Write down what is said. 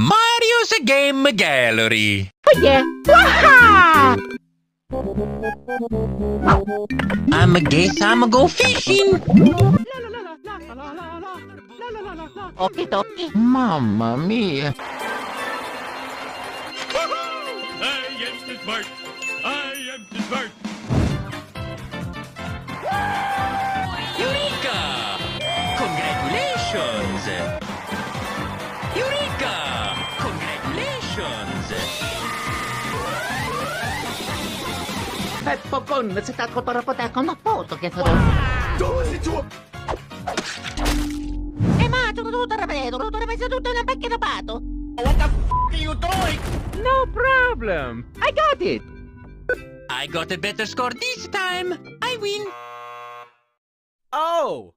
Mario's a Game Gallery. Oh yeah! Waha! I'm a guess I'm a go fishing. Okay, okay. Mamma mia. I am the smart. I am the smart. Eureka! Congratulations! Congratulations! Peppo con se sta cotorapota con una foto che farò. E eh, ma tu tutto rapido, tutto rapido, tutto una becchia da pato. What the f are you doing? No problem. I got it. I got a better score this time. I win. Oh,